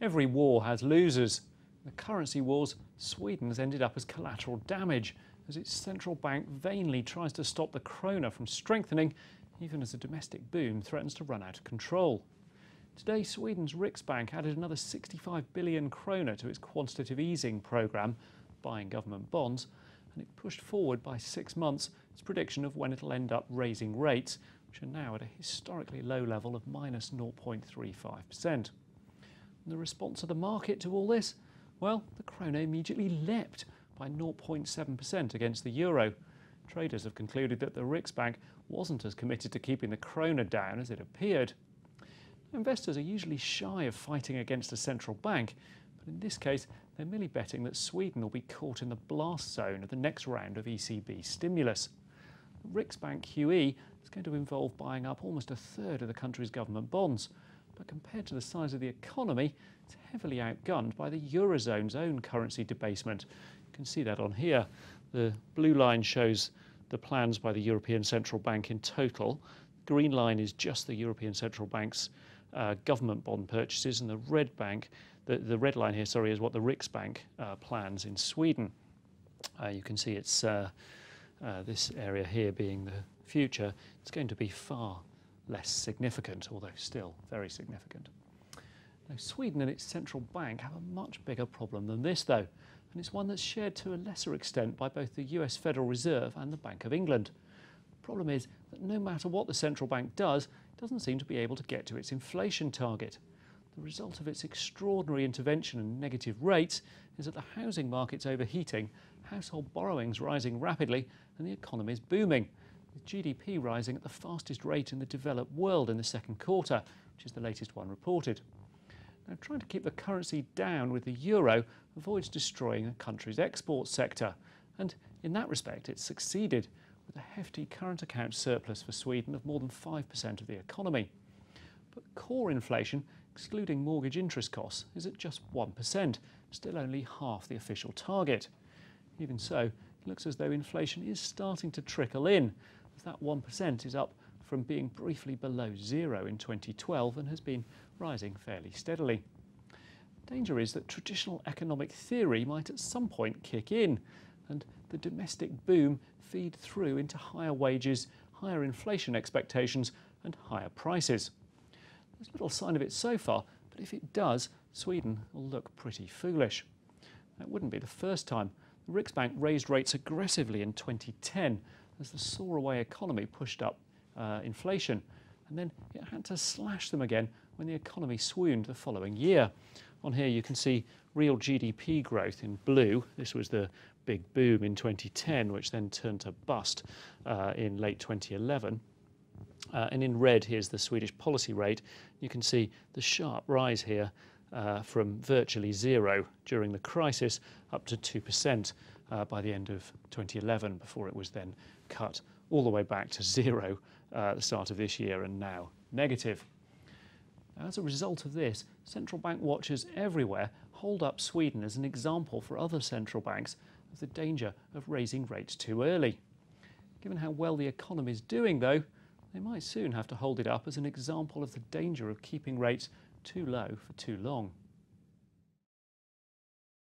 Every war has losers. In the currency wars, Sweden has ended up as collateral damage as its central bank vainly tries to stop the krona from strengthening, even as a domestic boom threatens to run out of control. Today, Sweden's Riksbank added another 65 billion krona to its quantitative easing programme, buying government bonds, and it pushed forward by six months its prediction of when it'll end up raising rates, which are now at a historically low level of minus 0.35%. the response of the market to all this? Well, the krona immediately leapt by 0.7% against the euro. Traders have concluded that the Riksbank wasn't as committed to keeping the krona down as it appeared. Investors are usually shy of fighting against a central bank, but in this case, they're merely betting that Sweden will be caught in the blast zone of the next round of ECB stimulus. The Riksbank QE is going to involve buying up almost a third of the country's government bonds, but compared to the size of the economy, it's heavily outgunned by the Eurozone's own currency debasement. You can see that on here. The blue line shows the plans by the European Central Bank in total. The green line is just the European Central Bank's uh, government bond purchases, and the red bank, the, the red line here, sorry, is what the Riksbank uh, plans in Sweden. Uh, you can see it's uh, uh, this area here being the future. It's going to be far less significant, although still very significant. Now, Sweden and its central bank have a much bigger problem than this, though, and it's one that's shared to a lesser extent by both the US Federal Reserve and the Bank of England. The problem is that no matter what the central bank does, it doesn't seem to be able to get to its inflation target. The result of its extraordinary intervention and negative rates is that the housing market's overheating, household borrowing's rising rapidly, and the economy is booming, with GDP rising at the fastest rate in the developed world in the second quarter, which is the latest one reported. Now, trying to keep the currency down with the euro avoids destroying a country's export sector, and in that respect, it's succeeded with a hefty current account surplus for Sweden of more than 5% of the economy. But core inflation, excluding mortgage interest costs, is at just 1%, still only half the official target. Even so, it looks as though inflation is starting to trickle in, as that 1% is up from being briefly below zero in 2012 and has been rising fairly steadily. Danger is that traditional economic theory might at some point kick in and the domestic boom feed through into higher wages, higher inflation expectations and higher prices. There's little sign of it so far, but if it does, Sweden will look pretty foolish. It wouldn't be the first time. The Riksbank raised rates aggressively in 2010 as the soar-away economy pushed up uh, inflation, and then it had to slash them again when the economy swooned the following year. On here you can see real GDP growth in blue. This was the big boom in 2010, which then turned to bust uh, in late 2011. Uh, and in red, here's the Swedish policy rate. You can see the sharp rise here uh, from virtually zero during the crisis up to 2% uh, by the end of 2011 before it was then cut all the way back to zero uh, at the start of this year and now negative. As a result of this, central bank watchers everywhere hold up Sweden as an example for other central banks of the danger of raising rates too early. Given how well the economy is doing, though, they might soon have to hold it up as an example of the danger of keeping rates too low for too long.